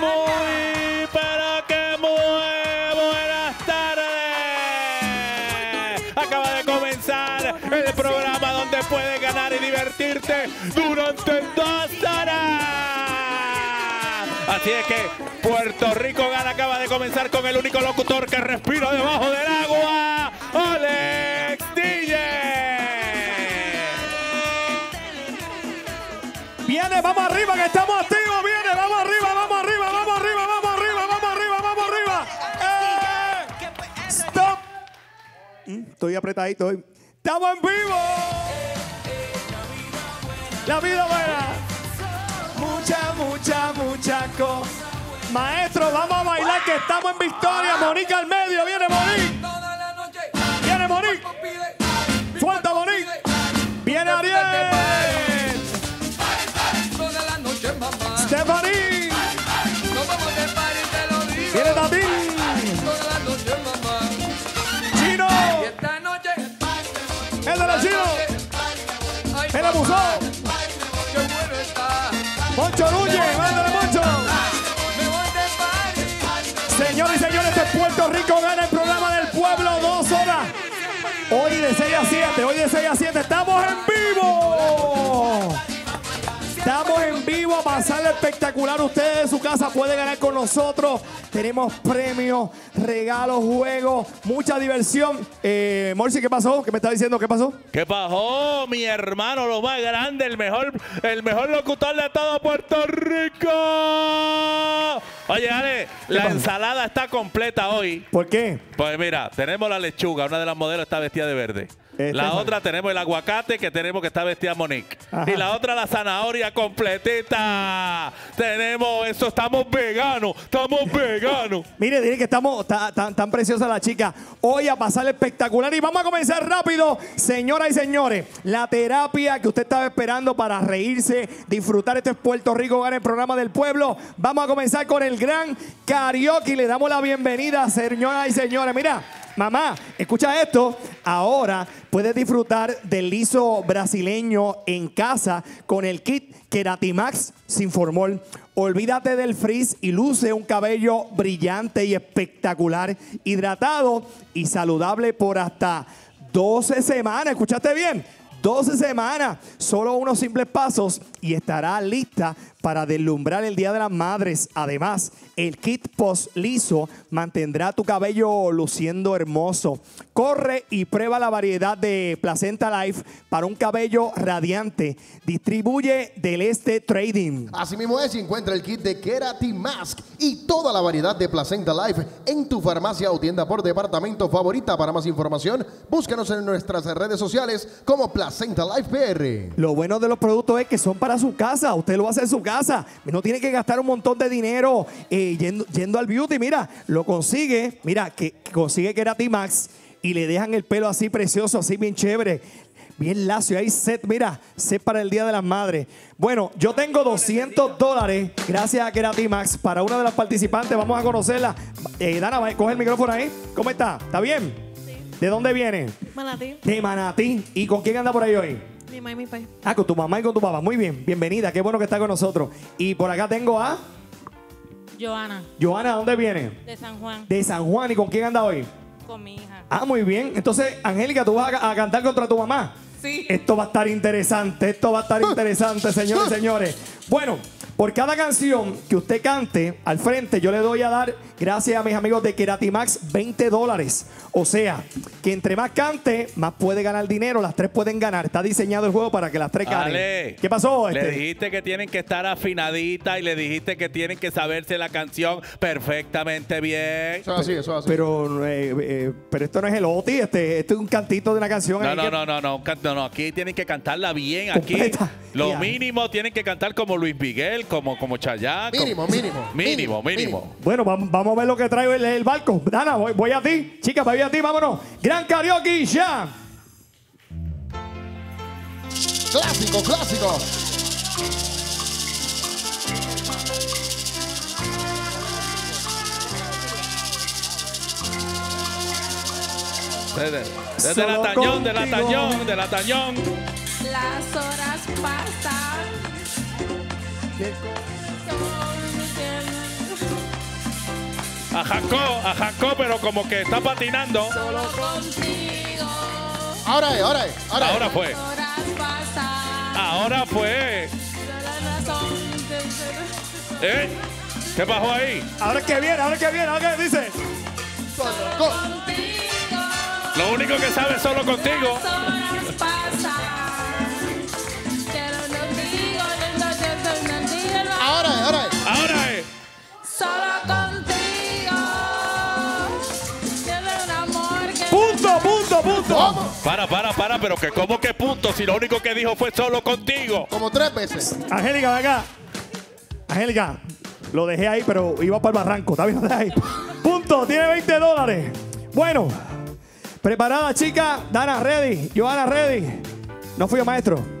Muy, pero que muy buenas tardes. Acaba de comenzar el programa donde puedes ganar y divertirte durante dos horas. Así es que Puerto Rico Gana acaba de comenzar con el único locutor que respira debajo del agua, Alex. Viene, vamos arriba, que estamos. Estoy apretadito. ¡Estamos en vivo! La vida buena. Mucha, mucha, mucha co. Maestro, vamos a bailar que estamos en victoria. Monique al medio. Viene Monique. 6 a 7, estamos en vivo. Estamos en vivo a pasarle espectacular. Ustedes de su casa pueden ganar con nosotros. Tenemos premios, regalos, juegos, mucha diversión. Eh, Morsi, ¿qué pasó? ¿Qué me está diciendo? ¿Qué pasó? ¿Qué pasó, mi hermano, lo más grande, el mejor, el mejor locutor de todo Puerto Rico? Oye, Ale, la ensalada está completa hoy. ¿Por qué? Pues mira, tenemos la lechuga, una de las modelos está vestida de verde. La es- otra tenemos el aguacate que tenemos que está vestida Monique. Ajá. Y la otra la zanahoria completita. Tenemos eso, estamos veganos, estamos veganos. Mire, dile que estamos ta- tan, tan preciosa la chica. Hoy a pasar espectacular. Y vamos a comenzar rápido, señoras y señores. La terapia que usted estaba esperando para reírse, disfrutar este Puerto Rico Gana el programa del pueblo. Vamos a comenzar con el gran karaoke. Le damos la bienvenida, señoras y señores. Mira. Mamá, escucha esto. Ahora puedes disfrutar del liso brasileño en casa con el kit Keratimax sin formol. Olvídate del frizz y luce un cabello brillante y espectacular, hidratado y saludable por hasta 12 semanas. ¿Escuchaste bien? 12 semanas, solo unos simples pasos y estará lista para deslumbrar el Día de las Madres. Además, el kit post liso mantendrá tu cabello luciendo hermoso. Corre y prueba la variedad de Placenta Life para un cabello radiante. Distribuye del Este Trading. Asimismo es, encuentra el kit de Keratin Mask y toda la variedad de Placenta Life en tu farmacia o tienda por departamento favorita. Para más información, búscanos en nuestras redes sociales como Placenta Life PR. Lo bueno de los productos es que son para su casa. Usted lo hace en su casa. No tiene que gastar un montón de dinero eh, yendo, yendo al beauty. Mira, lo consigue. Mira, que, que consigue Keratimax y le dejan el pelo así precioso, así bien chévere. Bien lacio. Ahí set, mira, set para el Día de las Madres. Bueno, yo tengo 200 dólares gracias a Keratimax para una de las participantes. Vamos a conocerla. Eh, Dana, coge el micrófono ahí. ¿Cómo está? ¿Está bien? ¿De dónde viene? Manatí, De Manatí. ¿Y con quién anda por ahí hoy? Mi mamá y mi país. Ah, con tu mamá y con tu papá. Muy bien, bienvenida. Qué bueno que está con nosotros. Y por acá tengo a Joana, Joana. ¿Dónde viene? de San Juan, De San Juan. ¿Y con quién anda hoy? con mi hija. Ah, muy bien. Entonces, Angélica, tú vas a, a cantar contra tu mamá. Sí. Esto va a estar interesante. Esto va a estar interesante, señores y señores. Bueno, por cada canción que usted cante al frente, yo le doy a dar, gracias a mis amigos de Keratimax, 20 dólares. O sea, que entre más cante, más puede ganar dinero. Las tres pueden ganar. Está diseñado el juego para que las tres ganen. ¿Qué pasó? Le este? dijiste que tienen que estar afinaditas y le dijiste que tienen que saberse la canción perfectamente bien. Eso es así, eso es así. Pero, eh, eh, pero esto no es el OTI, este, esto es un cantito de una canción. No, no, que- no, no, no, no, no, aquí tienen que cantarla bien. Aquí Completa. lo mínimo tienen que cantar como Luis Miguel, como, como Chayanne. como- Mínimo, mínimo. Mínimo, mínimo. Bueno, vam- vamos a ver lo que trae el, el barco. Dana, voy, voy a ti. Chicas, voy a ti, vámonos. Gran karaoke ya. Clásico, clásico. Desde, desde la tañón, de la tañón, de la tañón. Las horas pasan. Arrancó, arrancó, pero como que está patinando. Solo contigo. Ahora es, ahora es, ahora es. Ahora fue. Ahora fue. ¿Eh? ¿Qué pasó ahí? Ahora que viene, ahora que viene, ahora que dice. Go. Contigo. Lo único que sabe es solo contigo. Solo contigo. Quiero un amor que. Punto, punto, punto. ¿Cómo? Para, para, para, pero que como que punto si lo único que dijo fue solo contigo. Como tres veces. Angélica, ven acá. Angélica, lo dejé ahí, pero iba para el barranco. Está bien, ahí. Punto, tiene 20 dólares. Bueno, preparada, chica. Dana, ready. Johanna, ready. No fui yo, maestro.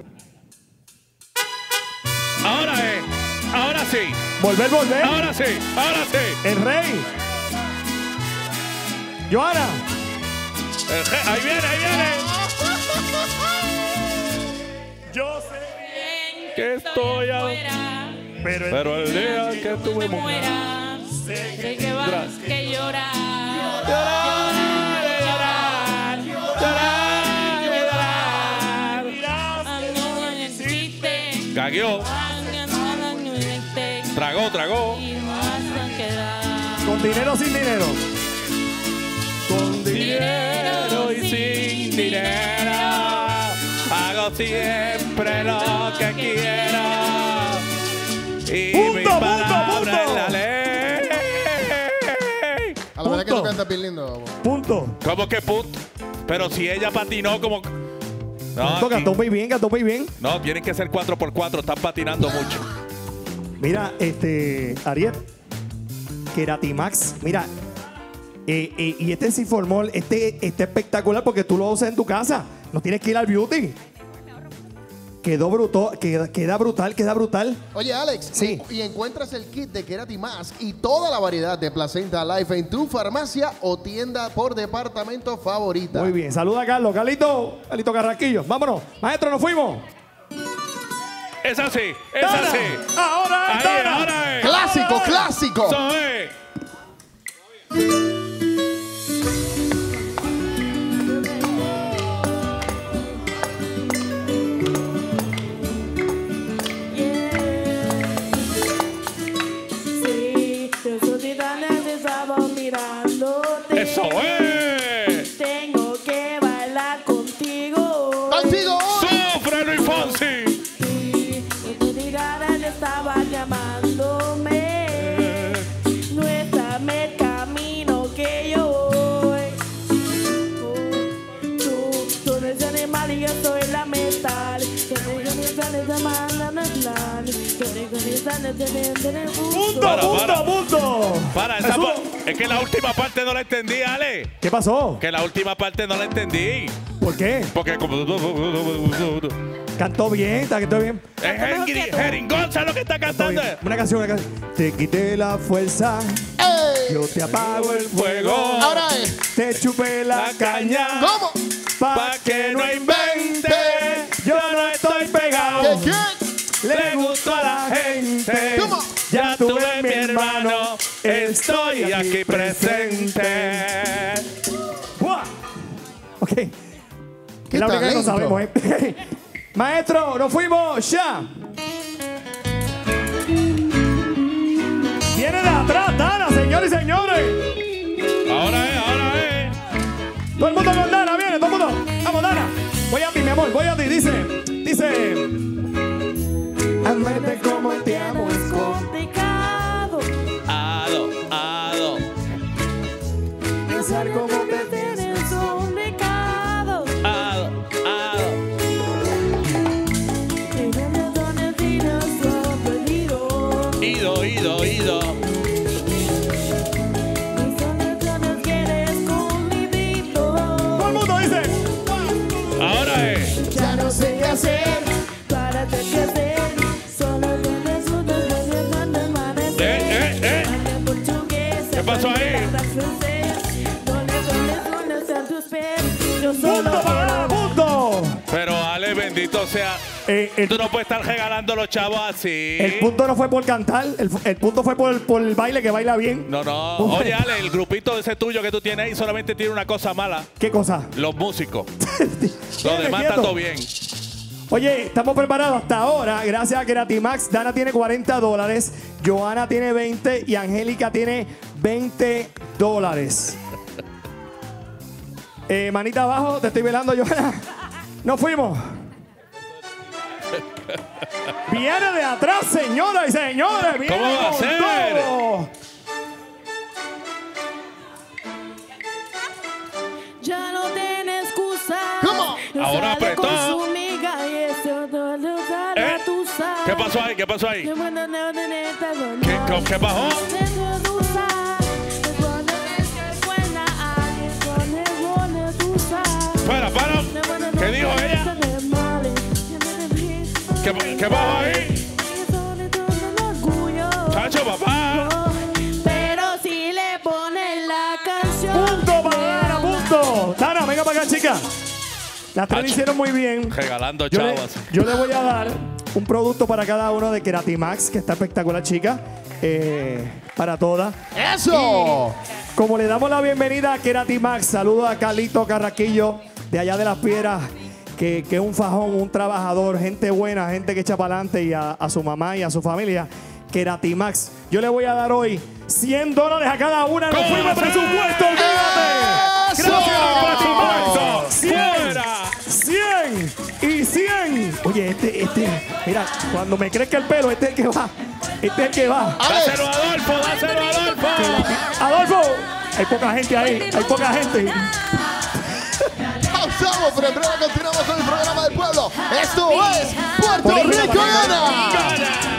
Volver, volver. Ahora sí. Ahora sí. El rey. Johanna. El je- Ahí viene, ahí viene. Yo sé. Que estoy a- Fuera. Pero el Pero el día que tú me mueras. muera. Sé que vas que llorar. Llorar, llorar, llorar, llorar. En Tragó. Y. Con dinero o sin dinero. Con dinero y sin dinero. Hago siempre lo que quiero. Y Punto, mi punto, palabra punto. es la ley. A la verdad que tú cantas bien lindo. Punto. ¿Cómo que punto? Pero si ella patinó como... No, cantó muy bien, cantó muy bien. no, tienen que ser 4x4, están patinando mucho. Mira, este, Ariel, Keratimax, mira, eh, eh, y este Sinformol, este está espectacular porque tú lo usas en tu casa, no tienes que ir al beauty. Quedó brutal, queda, queda brutal, queda brutal. Oye, Alex, Sí. y, y encuentras el kit de Kerati Mask y toda la variedad de Placenta Life en tu farmacia o tienda por departamento favorita. Muy bien, saluda a Carlos, Carlito, Carlito Carraquillo, vámonos, maestro, nos fuimos. Es así, es Dana, así. Ahora es Ahí, Dana. ahora es. Clásico, clásico. Punto, Para, punto, para. esa Jesús. es que la última parte no la entendí, Ale. ¿Qué pasó? Que la última parte no la entendí. ¿Por qué? Porque como... Cantó bien, cantó bien. Es jeringonza lo que está cantando. bien. Una canción, una canción. Te quité la fuerza, ¡Ey! yo te apago el Fuego. Ahora es. Te chupé la La caña. ¿Cómo? Pa' que no invente. Yo no estoy pegado. ¿Qué, qué? Le gusto a la gente. ¿Cómo? Ya tuve mi hermano. Estoy aquí presente. ¡Buah! Ok. ¡Qué la única que no sabemos, ¿eh? Maestro, nos fuimos ya. Viene de atrás, Dana, señores y señores. Ahora es, ahora es. Todo el mundo con Dana, viene, todo el mundo. Vamos, Dana. Voy a ti, mi amor, voy a ti. Dice, dice. Amarte como te amo es complicado. Ado, ado. pensar como sea. Eh, el, Tú no puedes estar regalando los chavos así. el punto no fue por cantar, el, el punto fue por, por el baile que baila bien. No, no. Oye, Ale, el grupito ese tuyo que tú tienes ahí solamente tiene una cosa mala. ¿Qué cosa? Los músicos. Lo Quédate demás está todo bien. Oye, estamos preparados hasta ahora. Gracias a Keratimax. Dana tiene 40 dólares. Joana tiene 20 y Angélica tiene 20 dólares. Eh, manita abajo, te estoy velando, Joana. Nos fuimos. Viene de atrás, señoras y señores. Viene ¿Cómo va a ser? todo. Ya no tiene excusa. ¿Cómo? Ahora apretó. con su amiga y eso todo lo sabe, ¿Eh? ¿Qué pasó ahí? ¿Qué pasó ahí? ¿Qué, qué- qué ¿Qué, qué bajó ahí? Chacho, papá. Pero si le ponen la canción. Punto para Dana, punto. Dana, venga para acá, chica. Las tres lo hicieron muy bien. Regalando Yo le, chavos. yo le voy a dar un producto para cada uno de Keratimax, que está espectacular, chica. eh, para todas. ¡Eso! Como le damos la bienvenida a Keratimax, saludo a Carlito Carraquillo, de allá de las piedras, que, que es un fajón, un trabajador, gente buena, gente que echa para adelante, y a, a su mamá y a su familia. Keratimax. Yo le voy a dar hoy 100 dólares a cada una. ¡Nos ¿Cómo fuimos presupuesto! ¡Olvídate! ¡Gracias, Keratimax! 100, ¡Fuera! 100 y 100. Oye, este, este, mira, cuando me crezca el pelo, este es el que va. Este es el que va. ¡Dáselo a Adolfo! ¡Dáselo a Adolfo! Adolfo, hay poca gente ahí, hay poca gente. En breve continuamos con el programa del pueblo. Esto es Puerto Puerto Rico Rico gana. gana.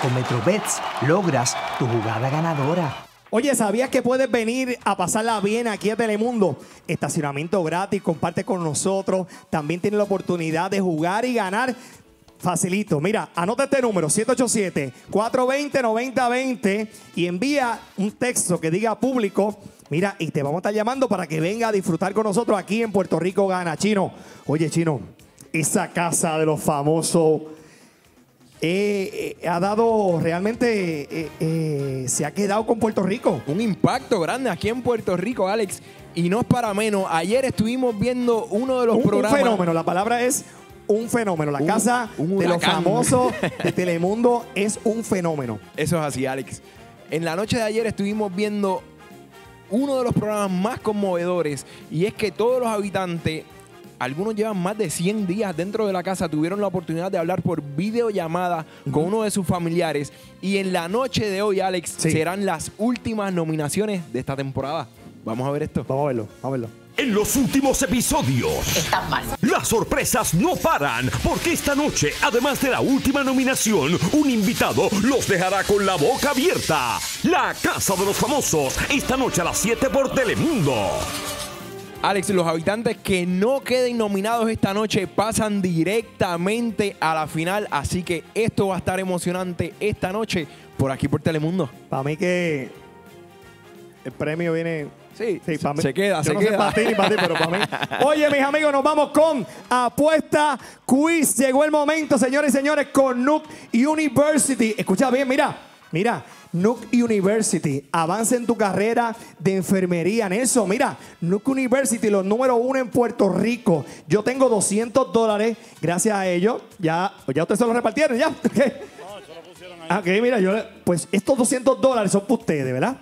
Con Metrobets logras tu jugada ganadora. Oye, ¿sabías que puedes venir a pasarla bien aquí a Telemundo? Estacionamiento gratis, comparte con nosotros. También tienes la oportunidad de jugar y ganar. Facilito. Mira, anota este número, 787-420-9020 y envía un texto que diga público. Mira, y te vamos a estar llamando para que venga a disfrutar con nosotros aquí en Puerto Rico Gana. Chino, oye, Chino, esa casa de los famosos eh, eh, ha dado realmente, eh, se ha quedado con Puerto Rico. Un impacto grande aquí en Puerto Rico, Alex. Y no es para menos. Ayer estuvimos viendo uno de los Un, un programas. fenómeno, la palabra es un fenómeno. La Un- casa un de los famosos de Telemundo es un fenómeno. Eso es así, Alex. En la noche de ayer estuvimos viendo uno de los programas más conmovedores y es que todos los habitantes, algunos llevan más de 100 días dentro de la casa, tuvieron la oportunidad de hablar por videollamada con uno de sus familiares y en la noche de hoy, Alex, Sí. serán las últimas nominaciones de esta temporada. Vamos a ver esto. Vamos a verlo, vamos a verlo. En los últimos episodios. Las sorpresas no paran, porque esta noche, además de la última nominación, un invitado los dejará con la boca abierta. La Casa de los Famosos, esta noche a las 7 por Telemundo. Alex, los habitantes que no queden nominados esta noche pasan directamente a la final, así que esto va a estar emocionante esta noche por aquí por Telemundo. Para mí que el premio viene... Sí, pa' mí- se queda, yo se no sé queda. para ti ni para ti, pero para mí. Oye, mis amigos, nos vamos con Apuesta Quiz. Llegó el momento, señores y señores, con Nuke University. Escucha bien, mira, mira. Nuke University, avanza en tu carrera de enfermería. Nelson, mira, Nuke University, los número uno en Puerto Rico. Yo tengo 200 dólares, gracias a ellos. Ya, ya ustedes se lo repartieron, ya. Ok. Ah, Ok, mira, yo, pues estos 200 dólares son para ustedes, ¿verdad?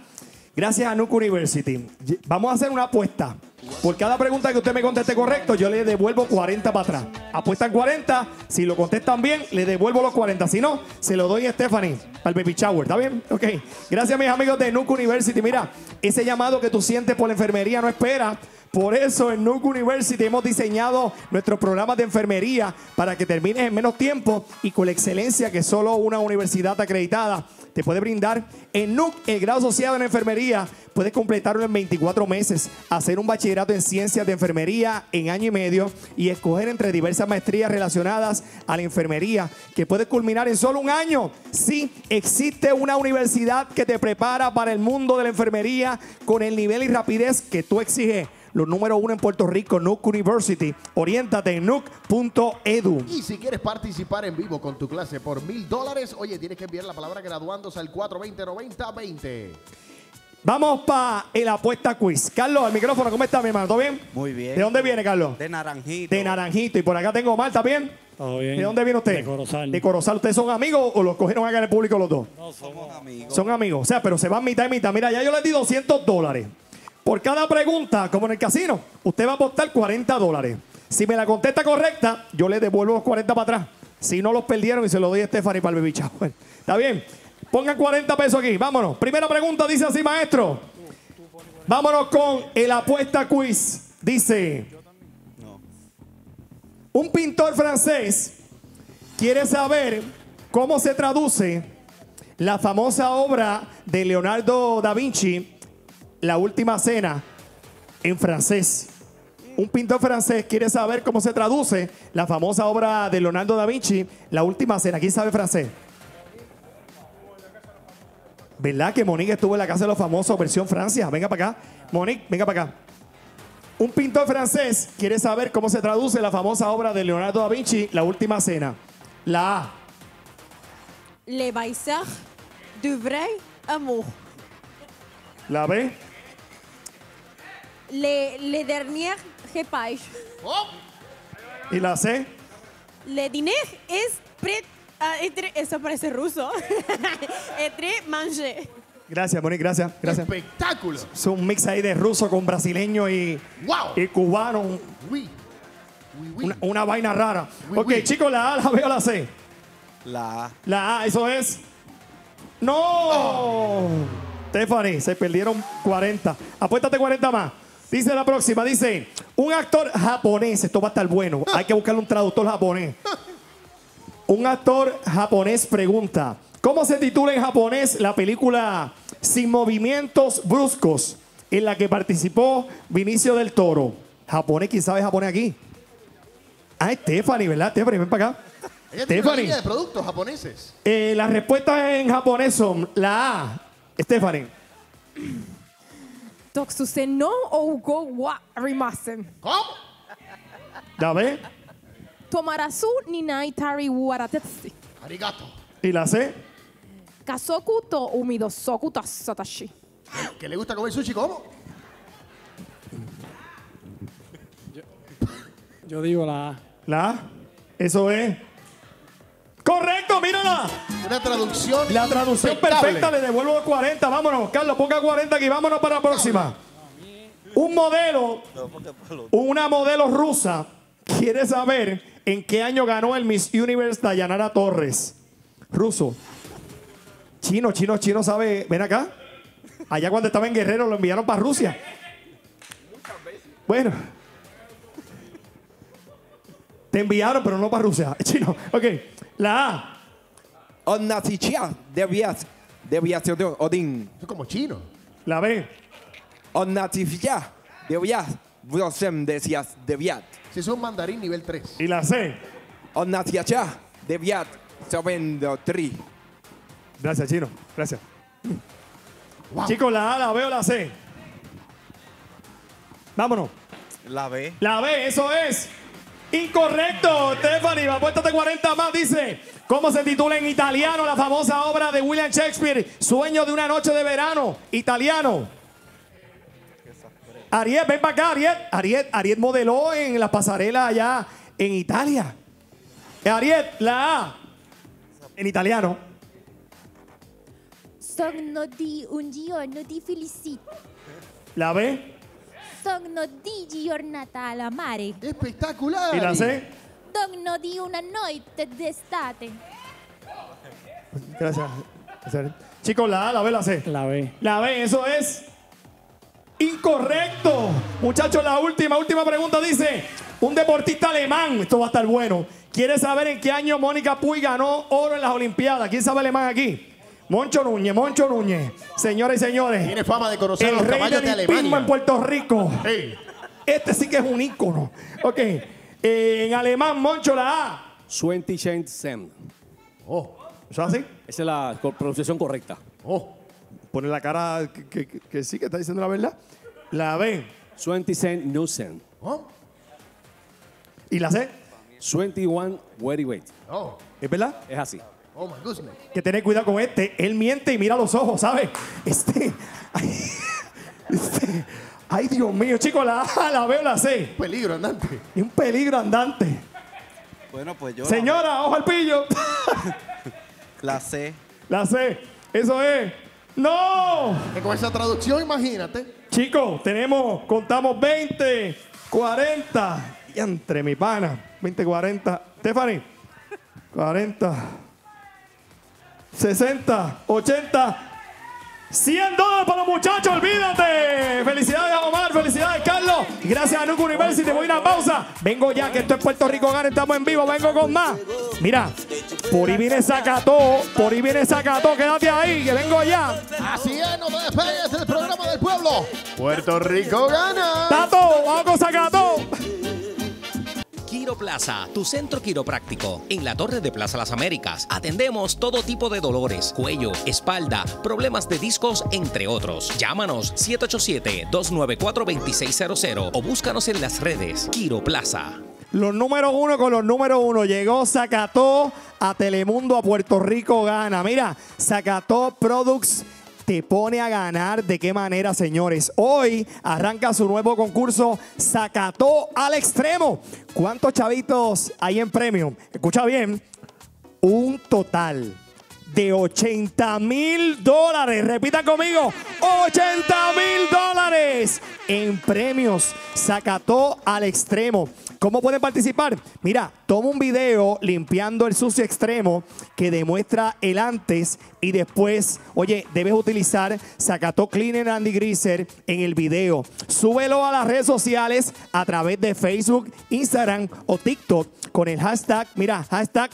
Gracias a Nuke University. Vamos a hacer una apuesta. Por cada pregunta que usted me conteste correcto, yo le devuelvo 40 para atrás. Apuestan 40. Si lo contestan bien, le devuelvo los 40. Si no, se lo doy a Stephanie el baby shower. ¿Está bien? Ok. Gracias, mis amigos de Nuke University. Mira, ese llamado que tú sientes por la enfermería no espera. Por eso en Nuke University hemos diseñado nuestros programas de enfermería para que termines en menos tiempo y con la excelencia que solo una universidad acreditada te puede brindar. En Nuke, el grado asociado en enfermería, puedes completarlo en 24 meses, hacer un bachillerato en ciencias de enfermería en año y medio y escoger entre diversas maestrías relacionadas a la enfermería que puedes culminar en solo un año. Sí, existe una universidad que te prepara para el mundo de la enfermería con el nivel y rapidez que tú exiges. Los número uno en Puerto Rico, Nuke University. Oriéntate en nuke.edu. Y si quieres participar en vivo con tu clase por mil dólares, oye, tienes que enviar la palabra graduándose al 420-9020. Vamos para el apuesta quiz. Carlos, el micrófono, ¿cómo está, mi hermano? ¿Todo bien? Muy bien. ¿De dónde viene, Carlos? De naranjito. De Naranjito. Y por acá tengo Omar, ¿está bien? Todo bien. ¿De dónde viene usted? De Corozal. De Corozal. ¿Ustedes son amigos o los cogieron acá en el público los dos? No somos amigos. Son amigos. O sea, pero se van mitad y mitad. Mira, ya yo les di 200 dólares. Por cada pregunta, como en el casino, usted va a apostar 40 dólares. Si me la contesta correcta, yo le devuelvo los 40 para atrás. Si no los perdieron y se los doy a Stephanie para el. ¿Está bien? Pongan 40 pesos aquí. Vámonos. Primera pregunta dice así, maestro. Vámonos con el apuesta quiz. Dice, un pintor francés quiere saber cómo se traduce la famosa obra de Leonardo da Vinci, La Última Cena, en francés. Un pintor francés quiere saber cómo se traduce la famosa obra de Leonardo da Vinci, La Última Cena. ¿Quién sabe francés? ¿Verdad que Monique estuvo en la casa de los famosos, versión Francia? Venga para acá. Monique, venga para acá. Un pintor francés quiere saber cómo se traduce la famosa obra de Leonardo da Vinci, La Última Cena. La A. Les Baisseurs du vrai amour. La B. Les, les derniers repas. Y la C. Le dîner es à être... Eso parece ruso. être mangé. Gracias, Monique, gracias. gracias. Espectáculo. Es un mix ahí de ruso con brasileño y, Wow. y cubano. un- Oui. Oui, oui. Una, una vaina rara. Oui, ok, oui. chicos, la A, la B o la C. La A. La A, eso es. ¡No! Stephanie, se perdieron 40. Apuéstate 40 más. Dice la próxima, dice, un actor japonés, esto va a estar bueno, hay que buscarle un traductor japonés. Un actor japonés pregunta, ¿cómo se titula en japonés la película Sin movimientos bruscos en la que participó Vinicio del Toro? Japonés, ¿quién sabe japonés aquí? Ah, Stephanie, ¿verdad? Stephanie, ven para acá. Ella tiene una Stephanie. línea de productos japoneses. Eh, las respuestas en japonés son la A, Stephanie. Toxuse no ougo wa rimasen. ¿Cómo? La B Tomarasu ni naitari waratetsi. Arigato. y la C. Kasoku to umidosoku tasatashi. ¿Que le gusta comer sushi? ¿Cómo? Yo digo la A. La A. Eso es. Mírala. Una traducción. La traducción impecable. perfecta, le devuelvo los 40. Vámonos, Carlos, ponga 40 aquí. Vámonos para la próxima. Un modelo, una modelo rusa quiere saber en qué año ganó el Miss Universe Dayanara Torres. Ruso. Chino, chino, chino sabe. Ven acá. Allá cuando estaba en Guerrero lo enviaron para Rusia. Bueno. Te enviaron, pero no para Rusia. Chino. Ok. La A. Onnasichia deviat deviación Odin. Es como chino. La B. Onnasifia deviat Vosem decías deviat. Si es un mandarín nivel 3. Y la C. Onnasiacha deviat Sabendo tri. Gracias, Chino. Gracias. Chicos, la A, la B o la C. Vámonos. La B. La B, eso es. Incorrecto, Stephanie. Apuéstate 40 más. Dice, ¿cómo se titula en italiano la famosa obra de William Shakespeare? Sueño de una noche de verano. Italiano. Ariel, ven para acá, Ariel. Ariel, Ariel modeló en la pasarela allá en Italia. Ariel, la A. En italiano. Sogno di un giorno di felicità. La B. Sogno di giornata al mare. Espectacular. ¿Y la C? Sogno di una notte d'estate. Gracias. Gracias. Chicos, la A, la B, la C. La B. La B, eso es. Incorrecto. Muchachos, la última, última pregunta dice, un deportista alemán, esto va a estar bueno, quiere saber en qué año Mónica Puy ganó oro en las Olimpiadas. ¿Quién sabe alemán aquí? Moncho Núñez, Moncho Núñez. Señores y señores. Tiene fama de conocer el los rey caballos del de Alemania. en Puerto Rico. Este sí que es un ícono. Ok. En alemán, Moncho la A. 20 Sen. Oh, ¿eso es así? Esa es la pronunciación correcta. Oh, pone la cara que, que- que- que sí que está diciendo la verdad. La B. 20 Cent Nusen. Oh, ¿Y la C? 21 Very Weight. oh, ¿Es verdad? Es así. oh my goodness. que tener cuidado con este. Él miente y mira los ojos, ¿sabes? Este. Este- ay, Dios mío, chicos, la A, la veo, la C. Peligro andante. Es un peligro andante. Bueno, pues yo. Señora, ojo al pillo. La C. La C. Eso es. ¡No! Que con esa traducción, imagínate. Chicos, tenemos, contamos 20, 40. Y entre mi pana. 20, 40. Stephanie. 40. 60, 80. 100 dólares para los muchachos, olvídate. Felicidades felicidades Carlos. Gracias a Nuke University. Voy a una pausa. Vengo ya, que esto es Puerto Rico Gana, estamos en vivo. Vengo con más. Mira, por ahí viene Zacató, por ahí viene Zacató. Quédate ahí, que vengo ya. Así es, no te despegues del programa del pueblo. Puerto Rico gana. Tato, vamos con Zacató. Quiro Plaza, tu centro quiropráctico. En la Torre de Plaza Las Américas atendemos todo tipo de dolores, cuello, espalda, problemas de discos, entre otros. Llámanos 787-294-2600 o búscanos en las redes Quiro Plaza. Los números uno con los números uno. Llegó Zacató a Telemundo, a Puerto Rico gana. Mira, Zacató Products te pone a ganar. ¿De qué manera, señores? Hoy arranca su nuevo concurso Zacató al extremo. ¿Cuántos chavitos hay en premio? Escucha bien. Un total de 80 mil dólares. Repitan conmigo, 80 mil dólares en premios. Sacató al extremo. ¿Cómo pueden participar? Mira, toma un video limpiando el sucio extremo que demuestra el antes y después. Oye, debes utilizar Sacató Cleaner and Degreaser en el video. Súbelo a las redes sociales a través de Facebook, Instagram o TikTok con el hashtag, mira, hashtag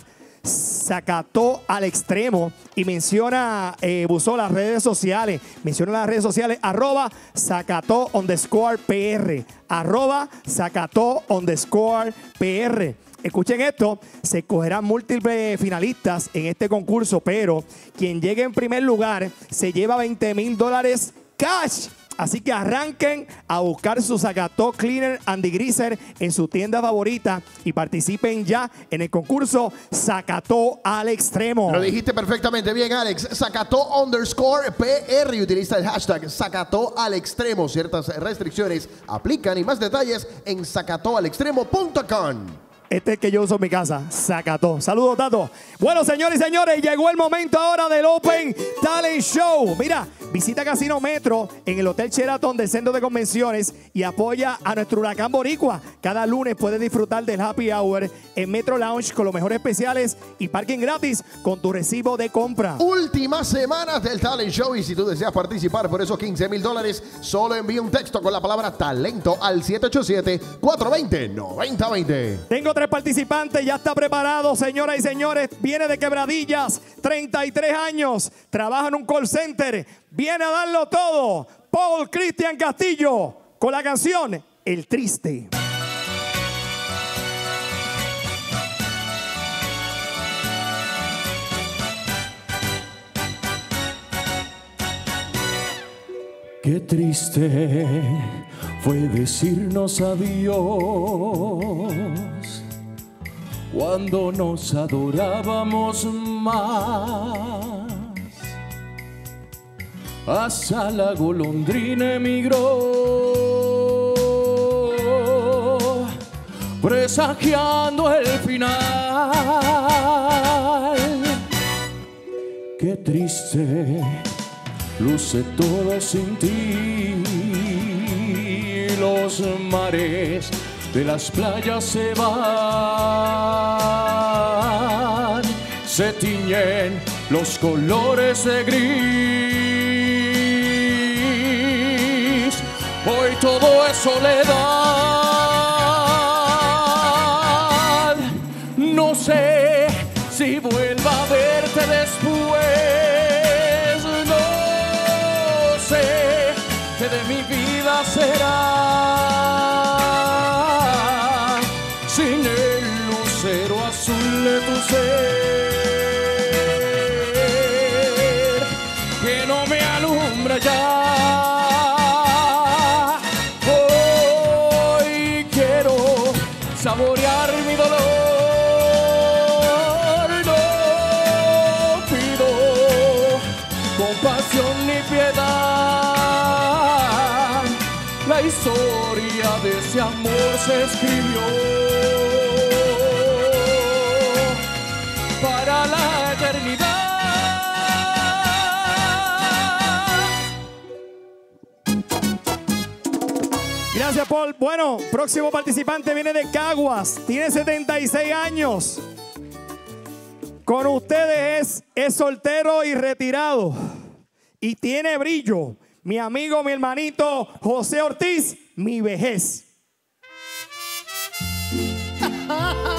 Sacató al extremo y menciona, eh, las redes sociales, menciona las redes sociales, arroba Sacató underscore PR, arroba Sacató underscore PR. Escuchen esto, se escogerán múltiples finalistas en este concurso, pero quien llegue en primer lugar se lleva 20 mil dólares cash. Así que arranquen a buscar su Zacató Cleaner and Degreaser en su tienda favorita y participen ya en el concurso Zacató al extremo. Lo dijiste perfectamente bien, Alex. Sacató underscore PR y utiliza el hashtag Sacató al extremo. Ciertas restricciones aplican y más detalles en sacatoalextremo.com. Este es el que yo uso en mi casa, Zacató. Saludos, Tato. Bueno, señores y señores, llegó el momento ahora del Open Talent Show. Mira, visita Casino Metro en el Hotel Sheraton del Centro de Convenciones y apoya a nuestro huracán Boricua. Cada lunes puedes disfrutar del Happy Hour en Metro Lounge con los mejores especiales y parking gratis con tu recibo de compra. Últimas semanas del Talent Show y si tú deseas participar por esos 15 mil dólares, solo envía un texto con la palabra talento al 787-420-9020. Tengo tres participantes, ya está preparado, señoras y señores. Viene de Quebradillas, 33 años, trabaja en un call center, viene a darlo todo. Paul Cristian Castillo con la canción El Triste. Qué triste fue decirnos adiós cuando nos adorábamos más. Hasta la golondrina emigró, presagiando el final. Qué triste luce todo sin ti. Los mares de las playas se van, se tiñen los colores de gris. Hoy todo es soledad. La historia de ese amor se escribió para la eternidad. Gracias, Paul. Bueno, próximo participante viene de Caguas. Tiene 76 años. Con ustedes es, es soltero y retirado. Y tiene brillo. Mi amigo, mi hermanito José Ortiz, mi vejez.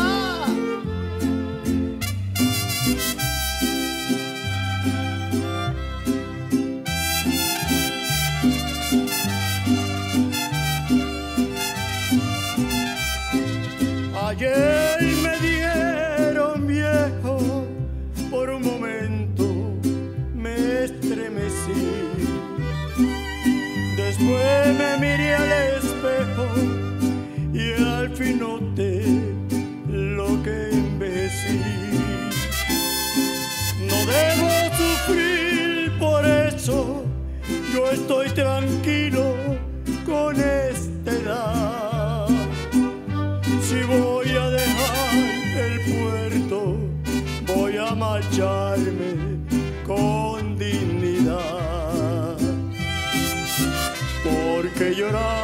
al espejo y al fin noté lo que envejecí. No debo sufrir por eso, yo estoy tranquilo llorar,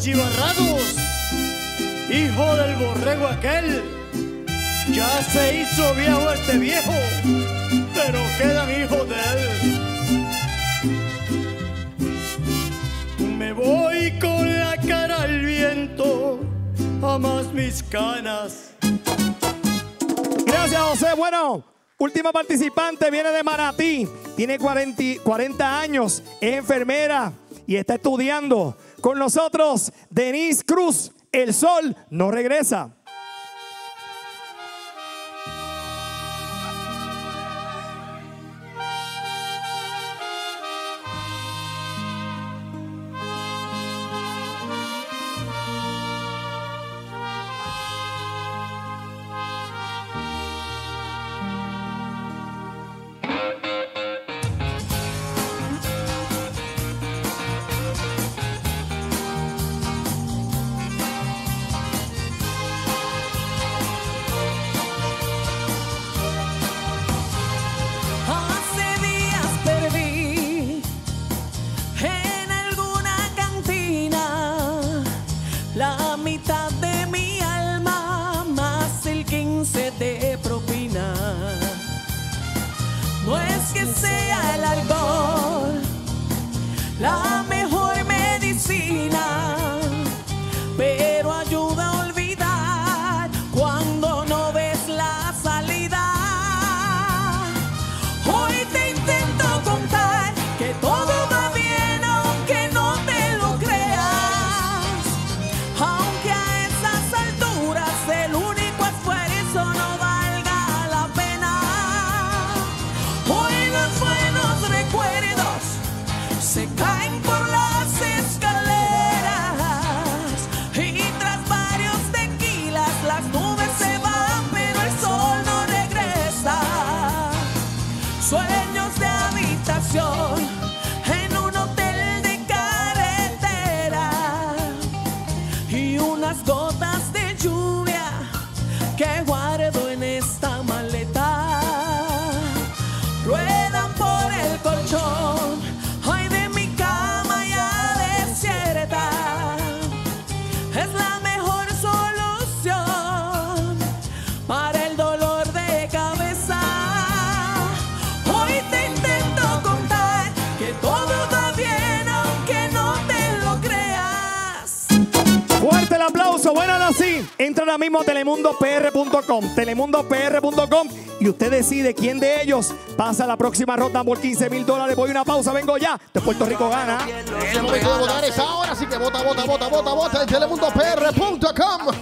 chivos achivarrados, hijo del borrego aquel. Ya se hizo viejo este viejo, pero quedan hijos de él. Me voy con la cara al viento, a más mis canas. Gracias, José. Bueno, última participante viene de Manatí. Tiene 40, y- 40 años, es enfermera y está estudiando. Con nosotros, Denise Cruz. El sol no regresa. Mismo telemundopr.com, telemundopr.com y usted decide quién de ellos pasa la próxima ronda por 15 mil dólares. Voy a una pausa, vengo ya. De Puerto Rico gana. El momento de votar es ahora, así que vota, vota, vota, vota, vota en telemundopr.com.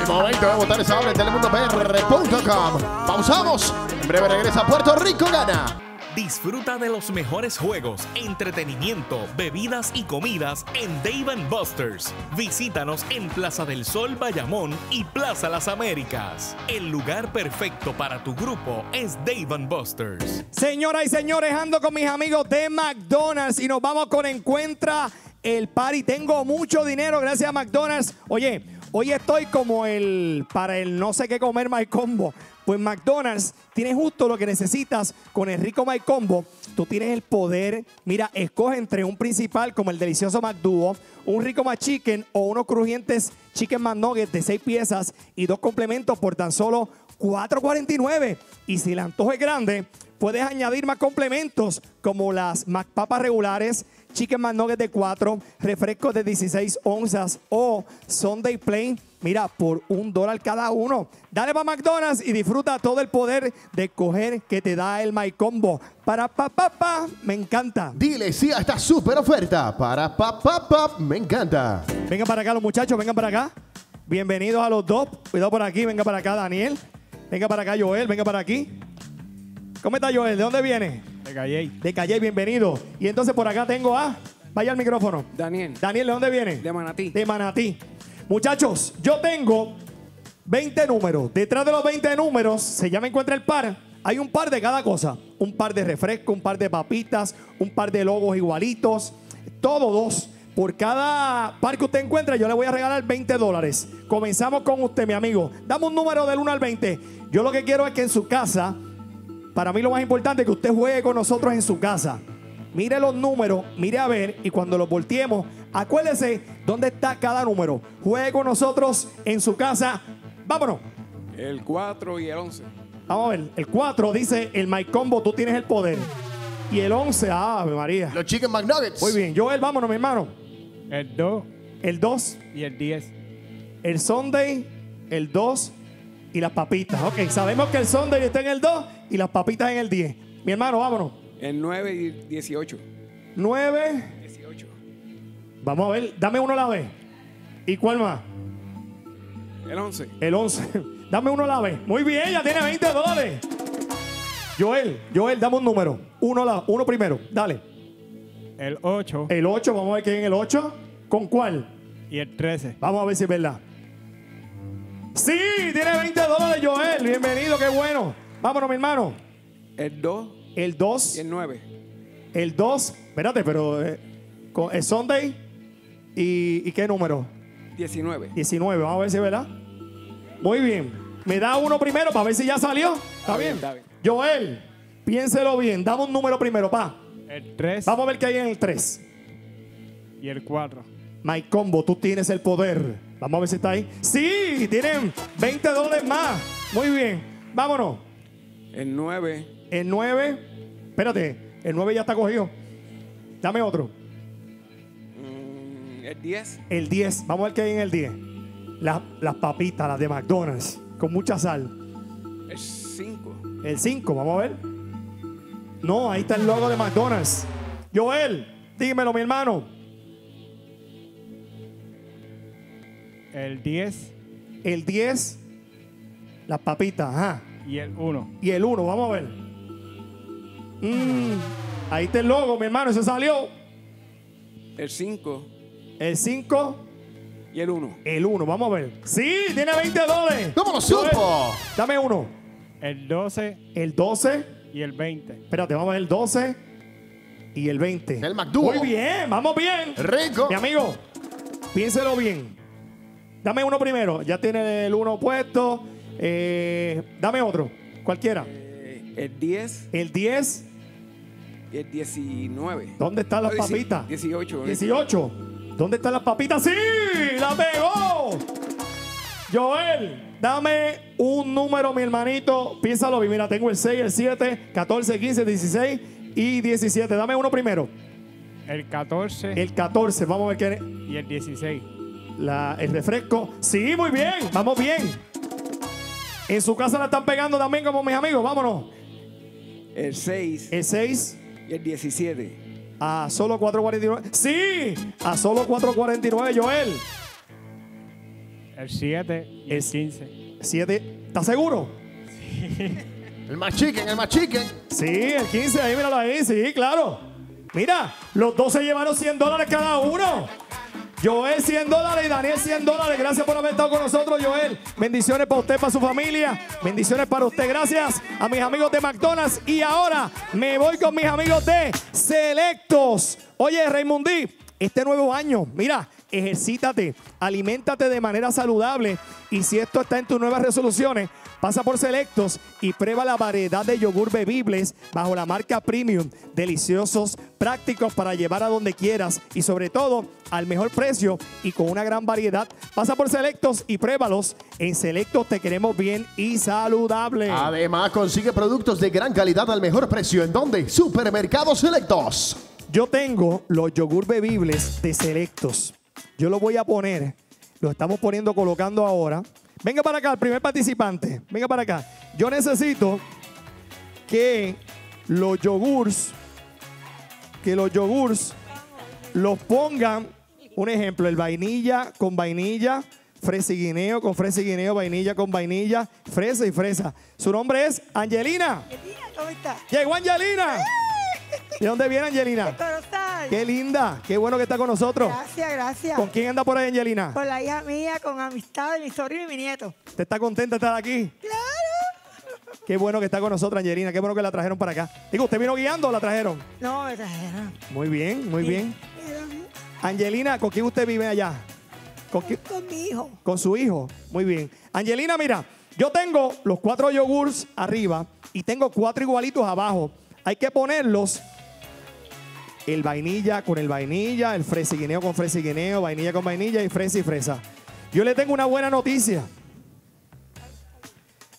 El momento de votar es ahora en telemundopr.com. Pausamos. En breve regresa Puerto Rico gana. Disfruta de los mejores juegos, entretenimiento, bebidas y comidas en Dave Busters. Visítanos en Plaza del Sol Bayamón y Plaza Las Américas. El lugar perfecto para tu grupo es Dave Busters. Señoras y señores, ando con mis amigos de McDonald's y nos vamos con Encuentra el Party. Tengo mucho dinero gracias a McDonald's. Oye, hoy estoy como el para el no sé qué comer My Combo. Pues McDonald's tiene justo lo que necesitas con el rico My Combo. Tú tienes el poder. Mira, escoge entre un principal como el delicioso McDuo, un rico McChicken o unos crujientes Chicken McNuggets de 6 piezas y dos complementos por tan solo $4.49. Y si el antojo es grande, puedes añadir más complementos como las McPapas regulares, Chicken McNuggets de 4, refrescos de 16 onzas o Sunday Plain. Mira, por un dólar cada uno. Dale para McDonald's y disfruta todo el poder de coger que te da el My Combo. Para pa, pa, pa, me encanta. Dile sí a esta super oferta. Para pa, pa, pa, me encanta. Vengan para acá los muchachos, vengan para acá. Bienvenidos a los dos. Cuidado por aquí, venga para acá Daniel. Venga para acá Joel, venga para aquí. ¿Cómo está Joel? ¿De dónde viene? De Calle. De Calle, bienvenido. Y entonces por acá tengo a... Vaya al micrófono. Daniel. Daniel, ¿de dónde viene? De Manatí. De Manatí. Muchachos, yo tengo 20 números. Detrás de los 20 números, se llama Encuentra el par. Hay un par de cada cosa. Un par de refresco, un par de papitas, un par de logos igualitos. Todo dos. Por cada par que usted encuentre, yo le voy a regalar 20 dólares. Comenzamos con usted, mi amigo. Dame un número del 1 al 20. Yo lo que quiero es que en su casa, para mí lo más importante es que usted juegue con nosotros en su casa. Mire los números, mire a ver y cuando los volteemos, acuérdese dónde está cada número. Juegue con nosotros en su casa. Vámonos. El 4 y el 11. Vamos a ver. El 4 dice el My Combo, tú tienes el poder. Y el 11, ave María. Los Chicken McNuggets. Muy bien. Joel, vámonos, mi hermano. El 2 El 2, y el 10. el Sunday, el 2 y las papitas. Ok, sabemos que el Sunday está en el 2 y las papitas en el 10. Mi hermano, vámonos. El 9 y 18. 9. 18. Vamos a ver, dame uno a la vez. ¿Y cuál más? El 11. El 11. Dame uno a la vez. Muy bien, ya tiene 20 dólares. Joel, Joel, dame un número. Uno, a la, uno primero, dale. El 8 El 8, vamos a ver qué en el 8. ¿Con cuál? y el 13. Vamos a ver si es verdad. Sí, tiene 20 dólares, Joel. Bienvenido, qué bueno. Vámonos, mi hermano. El 2 El 2. y el 9. El 2. Espérate, pero. eh, con el Sunday. ¿Y, y qué número? 19. 19. Vamos a ver si es verdad. Muy bien. Me da uno primero para ver si ya salió. ¿Está bien? Está bien. Joel, piénselo bien. Dame un número primero, pa. El 3 Vamos a ver qué hay en el 3. y el 4. My Combo, tú tienes el poder. Vamos a ver si está ahí. Sí, tienen 20 dólares más. Muy bien. Vámonos. El 9. El 9. Espérate, el 9 ya está cogido. Dame otro. El 10. El 10. Vamos a ver qué hay en el 10. Las, las papitas, las de McDonald's, con mucha sal. El 5. El 5, vamos a ver. No, ahí está el logo de McDonald's. Joel, dímelo, mi hermano. El 10 El 10, las papitas, ajá. y el 1. Y el 1, vamos a ver. Mm, ahí está el logo, mi hermano, se salió. El 5 El 5, y el 1. el 1, vamos a ver. Sí, tiene 20 dólares. ¿Cómo lo supo? Dame uno. El 12 El 12, y el 20. espérate, vamos a ver el 12 y el 20. El McDuo. Muy bien, vamos bien. Rico. Mi amigo, piénselo bien. Dame uno primero. Ya tiene el uno puesto. Eh, dame otro. Cualquiera. Eh, el 10 El 10. y el 19. ¿Dónde están las papitas? 18. ¿eh? 18. ¿Dónde están las papitas? ¡Sí! ¡La pegó! Joel, dame un número, mi hermanito. Piénsalo bien. Mira, tengo el 6, el 7, 14, 15, 16 y 17. Dame uno primero. El 14 El 14. Vamos a ver qué. y el 16. la- el refresco. Sí, muy bien, vamos bien. En su casa la están pegando también como mis amigos, vámonos. El 6 El 6 y el 17. A solo 4.49. Sí, a solo 4.49, Joel. El 7 y el 15. 7, ¿estás seguro? El más chicken, el más chicken. Sí, el 15, ahí míralo ahí, sí, claro. Mira, los dos se llevaron 100 dólares cada uno. Joel 100 dólares y Daniel 100 dólares. Gracias por haber estado con nosotros, Joel. Bendiciones para usted, para su familia. Bendiciones para usted. Gracias a mis amigos de McDonald's. Y ahora me voy con mis amigos de Selectos. Oye, Raymondí, este nuevo año, mira, ejercítate, aliméntate de manera saludable. Y si esto está en tus nuevas resoluciones, Pasa por Selectos y prueba la variedad de yogur bebibles bajo la marca Premium. Deliciosos, prácticos para llevar a donde quieras y sobre todo al mejor precio y con una gran variedad. Pasa por Selectos y pruébalos. En Selectos te queremos bien y saludable. Además, consigue productos de gran calidad al mejor precio. ¿En dónde? Supermercados Selectos. Yo tengo los yogur bebibles de Selectos. Yo lo voy a poner. Lo estamos poniendo, colocando ahora. Venga para acá, el primer participante. Venga para acá. Yo necesito que los yogurts, que los yogurts los pongan, un ejemplo, el vainilla con vainilla, fresa y guineo con fresa y guineo, vainilla con vainilla, fresa y fresa. Su nombre es Angelina. ¿Cómo está? Llegó Angelina. ¿De dónde viene Angelina? Corozal. Qué linda, qué bueno que está con nosotros. Gracias, gracias. ¿Con quién anda por ahí, Angelina? Con la hija mía, con amistad de mi sobrino y mi nieto. ¿Te está contenta de estar aquí? Claro. Qué bueno que está con nosotros, Angelina. Qué bueno que la trajeron para acá. Digo, ¿usted vino guiando o la trajeron? No, me trajeron. Muy bien, muy Sí. bien. Angelina, ¿con quién usted vive allá? ¿Con, quién? Con mi hijo. Con su hijo. Muy bien. Angelina, mira, yo tengo los cuatro yogurts arriba y tengo cuatro igualitos abajo. Hay que ponerlos el vainilla con el vainilla, el fresa y guineo con fresa y guineo, vainilla con vainilla y fresa y fresa. Yo le tengo una buena noticia.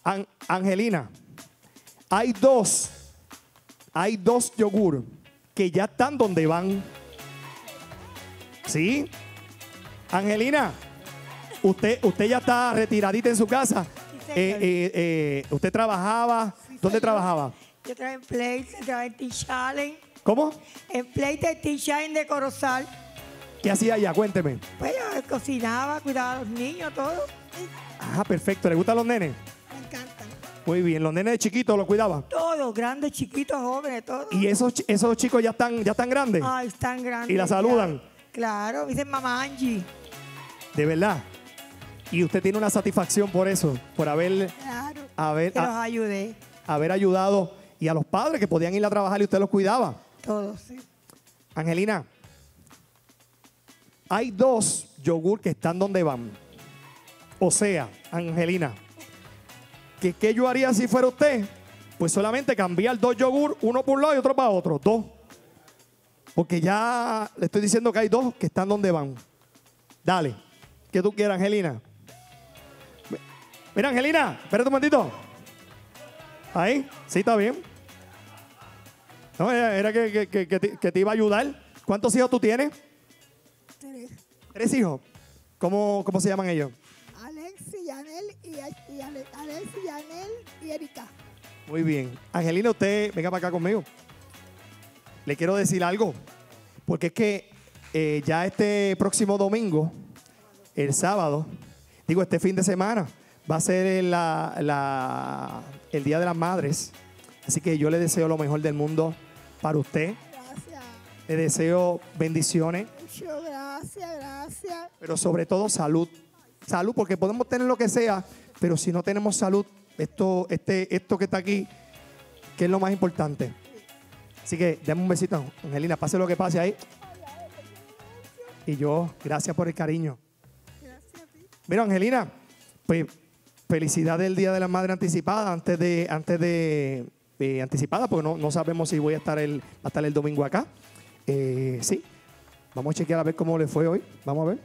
An- Angelina, hay dos, hay dos yogur que ya están donde van. ¿Sí? Angelina, usted, usted ya está retiradita en su casa. Eh, eh, eh, ¿Usted trabajaba? ¿Dónde trabajaba? Yo trabajé en Play, trabajé en T-Challenge. ¿Cómo? En Play de T-Challenge de Corozal. ¿Qué hacía allá? Cuénteme. Pues yo cocinaba, cuidaba a los niños, todo. Ah, perfecto. ¿Le gustan los nenes? Me encantan. Muy bien. ¿Los nenes de chiquitos los cuidaba? Todos, grandes, chiquitos, jóvenes, todos. ¿Y esos, esos chicos ya están, ya están grandes? Ay, están grandes. ¿Y la saludan? ya. Claro, me dicen mamá Angie. De verdad. Y usted tiene una satisfacción por eso, por haber, Claro. haber, Que los ayudé. haber ayudado y a los padres que podían ir a trabajar y usted los cuidaba. Todos, sí. Angelina, hay dos yogur que están donde van. O sea, Angelina, ¿qué, qué yo haría si fuera usted? Pues solamente cambiar dos yogur, uno por un lado y otro para otro, dos. Porque ya le estoy diciendo que hay dos que están donde van. Dale, ¿qué tú quieras, Angelina? Mira, Angelina, espérate un momentito. Ahí, sí, está bien. No, era, era que, que- que- te, que te iba a ayudar. ¿Cuántos hijos tú tienes? Tres. Tres hijos. ¿Cómo, cómo se llaman ellos? Alex y Yanel y, y Ale- Alex Yanel y Erika. Muy bien. Angelina, usted venga para acá conmigo. Le quiero decir algo. Porque es que eh, ya este próximo domingo, el sábado, digo este fin de semana, va a ser la- la- el Día de las Madres. Así que yo le deseo lo mejor del mundo para usted. Gracias. Le deseo bendiciones, Mucho gracias, gracias. pero sobre todo salud. Salud, porque podemos tener lo que sea, pero si no tenemos salud, esto, este, esto que está aquí, que es lo más importante. Así que dame un besito, Angelina, pase lo que pase ahí. Y yo, gracias por el cariño. Mira, Angelina, pues felicidades del Día de la Madre anticipada, antes de, antes de, de anticipada, porque no, no sabemos si voy a estar el, a estar el domingo acá. Eh, sí, vamos a chequear a ver cómo le fue hoy. Vamos a ver.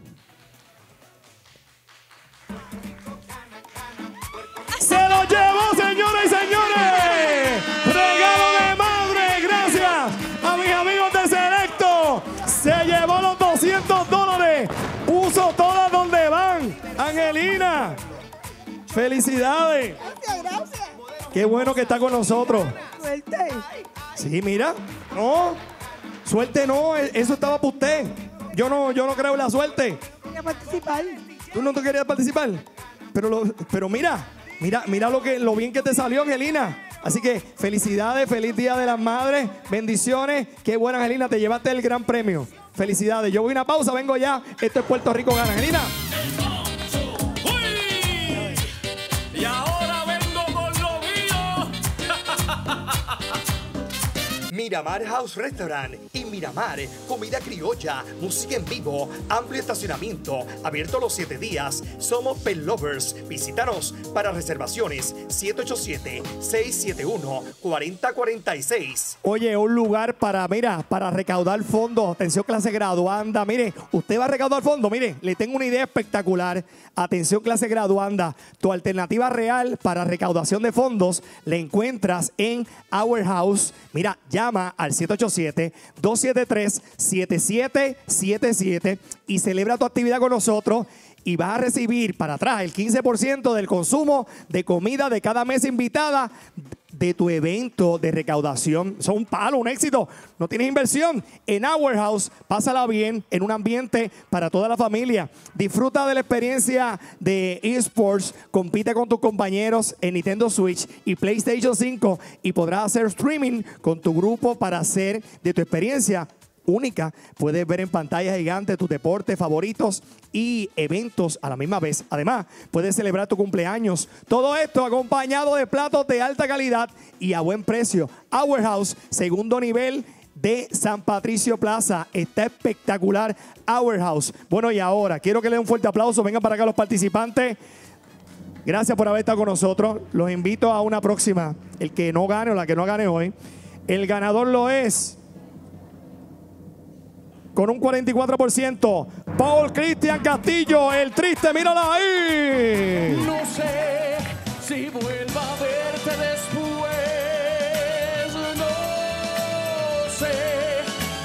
¡Felicidades! Gracias, gracias. Qué bueno que está con nosotros. Suerte. Sí, mira. No. Suerte no. e- Eso estaba para usted. Yo no, yo no creo en la suerte. Voy a participar. ¿Tú no te querías participar? Pero, lo- pero mira, mira, mira lo, que, lo bien que te salió, Angelina. Así que felicidades, feliz Día de las Madres, bendiciones. Qué buena, Angelina, te llevaste el gran premio. Felicidades. Yo voy a una pausa, vengo ya. Esto es Puerto Rico Gana. Angelina. Miramar House Restaurant y Miramar Comida Criolla, música en vivo, amplio estacionamiento, abierto los 7 días. Somos Pet Lovers. Visítanos para reservaciones 787-671-4046. Oye, un lugar para, mira, para recaudar fondos. Atención, clase graduanda. Mire, usted va a recaudar fondos. Mire, le tengo una idea espectacular. Atención, clase graduanda. Tu alternativa real para recaudación de fondos la encuentras en Our House. Mira, llama al 787-273-7777 y celebra tu actividad con nosotros y vas a recibir para atrás el 15% del consumo de comida de cada mesa invitada de tu evento de recaudación. Son un palo, un éxito. No tienes inversión. En Our House, pásala bien en un ambiente para toda la familia. Disfruta de la experiencia de eSports. Compite con tus compañeros en Nintendo Switch y PlayStation 5 y podrás hacer streaming con tu grupo para hacer de tu experiencia única. Puedes ver en pantalla gigante tus deportes favoritos y eventos a la misma vez. Además, puedes celebrar tu cumpleaños. Todo esto acompañado de platos de alta calidad y a buen precio. Our House, segundo nivel de San Patricio Plaza. Está espectacular. Our House. Bueno, y ahora quiero que le den un fuerte aplauso. Vengan para acá los participantes. Gracias por haber estado con nosotros. Los invito a una próxima. El que no gane o la que no gane hoy. El ganador lo es con un 44%. Paul Cristian Castillo, el triste, míralo ahí. No sé si vuelva a verte después. No sé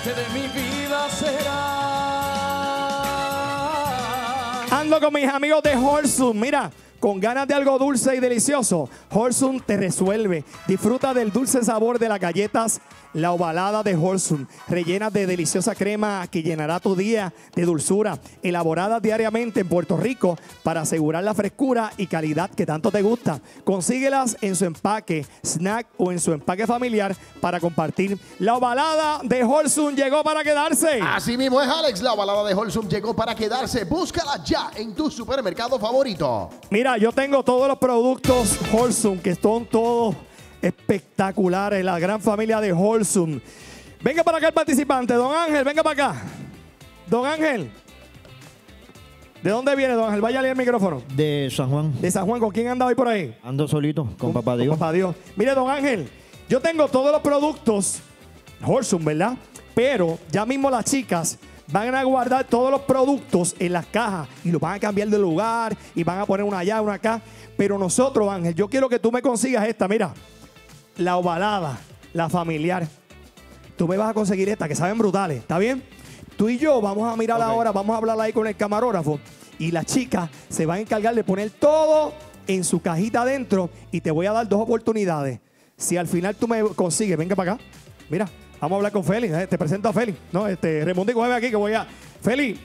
qué de mi vida será. Ando con mis amigos de Horsum. Mira, con ganas de algo dulce y delicioso, Horsum te resuelve. Disfruta del dulce sabor de las galletas La ovalada de Horsum, rellenas de deliciosa crema que llenará tu día de dulzura, elaboradas diariamente en Puerto Rico para asegurar la frescura y calidad que tanto te gusta. Consíguelas en su empaque, snack o en su empaque familiar para compartir. La ovalada de Horsum llegó para quedarse. Así mismo es, Alex. La balada de Holsum llegó para quedarse. Búscala ya en tu supermercado favorito. Mira, yo tengo todos los productos Wholesome, que son todos espectaculares. La gran familia de Wholesome. Venga para acá el participante, don Ángel, venga para acá. Don Ángel. ¿De dónde viene, don Ángel? Vaya a leer el micrófono. De San Juan. De San Juan, ¿con quién anda hoy por ahí? Ando solito, con papá Dios. Papá Dios. Mire, don Ángel, yo tengo todos los productos Wholesome, ¿verdad? Pero ya mismo las chicas van a guardar todos los productos en las cajas y los van a cambiar de lugar y van a poner una allá, una acá. Pero nosotros, Ángel, yo quiero que tú me consigas esta, mira, la ovalada, la familiar. Tú me vas a conseguir esta, que saben brutales, ¿está bien? Tú y yo vamos a mirar ahora, vamos a hablar ahí con el camarógrafo y la chica se va a encargar de poner todo en su cajita adentro y te voy a dar dos oportunidades. Si al final tú me consigues, venga para acá. Mira, vamos a hablar con Félix. eh, Te presento a Félix. No, este, Raimundo, cógeme aquí que voy a. Félix.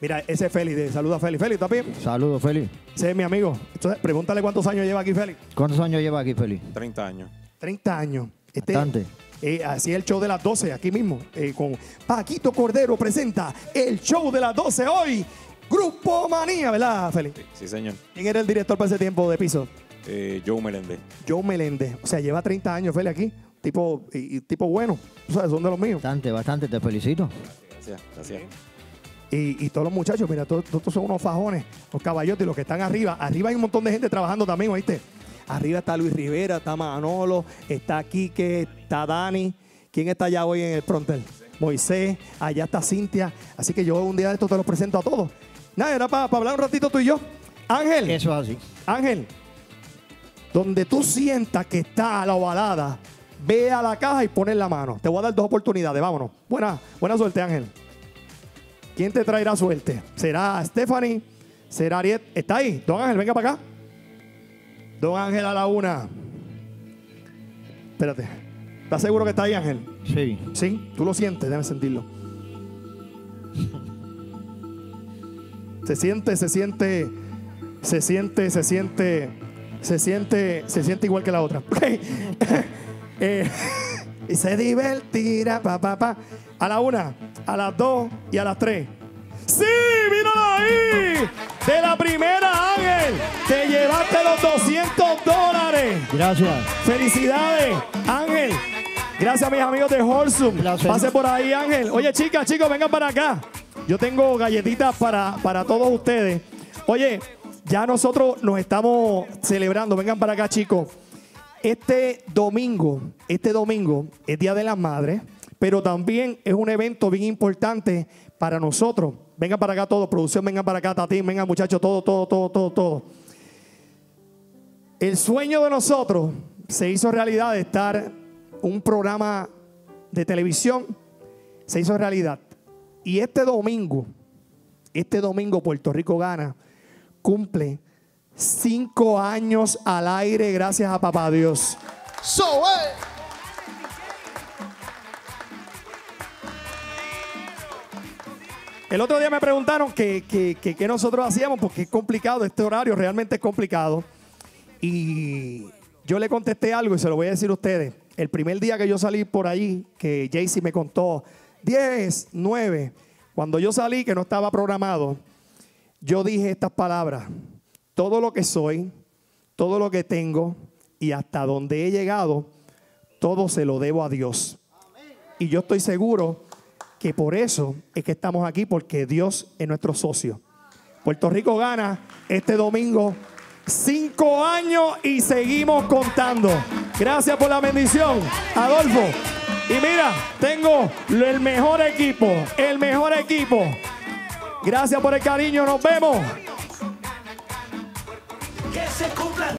Mira, ese es Félix. de- Saluda a Félix. Félix, ¿está bien? Saludos, Félix. Ese es mi amigo. Entonces, pregúntale cuántos años lleva aquí Félix. ¿Cuántos años lleva aquí, Félix? 30 años. 30 años. Este, Bastante. eh, así es el show de las 12, aquí mismo. eh, con Paquito Cordero presenta el show de las 12 hoy. Grupo Manía, ¿verdad, Félix? Sí, señor. ¿Quién era el director para ese tiempo de piso? Eh, Joe Meléndez. Joe Meléndez. O sea, lleva 30 años, Félix, aquí. Tipo, y, y tipo bueno. O sea, son de los míos. Bastante, bastante, te felicito. Gracias, gracias. Y, y todos los muchachos, mira, todos, todos son unos fajones, los caballotes, los que están arriba. Arriba hay un montón de gente trabajando también, ¿oíste? Arriba está Luis Rivera, está Manolo, está Quique, está Dani. ¿Quién está allá hoy en el frontel? Moisés, allá está Cintia. Así que yo un día de esto te los presento a todos. Nada, era para hablar un ratito tú y yo. Ángel. Eso es así. Ángel, donde tú sientas que está la ovalada, ve a la caja y pones la mano. Te voy a dar dos oportunidades, vámonos. Buena, buena suerte, Ángel. ¿Quién te traerá suerte? ¿Será Stephanie? ¿Será Ariet? ¿Está ahí? Don Ángel, venga para acá. Don Ángel a la una. Espérate. ¿Estás seguro que está ahí, Ángel? Sí. ¿Sí? ¿Tú lo sientes? Déjame sentirlo. Se siente, se siente, se siente, se siente, se siente, se siente igual que la otra. Eh, y se divertirá, pa, pa, pa. A la una, a las dos y a las tres. ¡Sí! ¡Míralo ahí! De la primera, Ángel. Te llevaste los 200 dólares. Gracias. ¡Felicidades, Ángel! Gracias a mis amigos de Holsum. Pase por ahí, Ángel. Oye, chicas, chicos, vengan para acá. Yo tengo galletitas para, para todos ustedes. Oye, ya nosotros nos estamos celebrando. Vengan para acá, chicos. Este domingo, este domingo es Día de las Madres, pero también es un evento bien importante para nosotros. Vengan para acá todos, producción, vengan para acá, Tatín, vengan muchachos, todo, todo, todo, todo, todo. El sueño de nosotros se hizo realidad de estar un programa de televisión, se hizo realidad. Y este domingo, este domingo Puerto Rico gana, cumple cinco años al aire gracias a papá Dios. So, eh. El otro día me preguntaron qué que, que- nosotros hacíamos porque es complicado, este horario realmente es complicado. Y yo le contesté algo y se lo voy a decir a ustedes. El primer día que yo salí por ahí, que Jaycee me contó 10, 9, cuando yo salí que no estaba programado, yo dije estas palabras. Todo lo que soy, todo lo que tengo y hasta donde he llegado, todo se lo debo a Dios. Y yo estoy seguro que por eso es que estamos aquí, porque Dios es nuestro socio. Puerto Rico gana este domingo cinco años y seguimos contando. Gracias por la bendición, Adolfo. Y mira, tengo el mejor equipo, el mejor equipo. Gracias por el cariño, nos vemos. Que se cumplan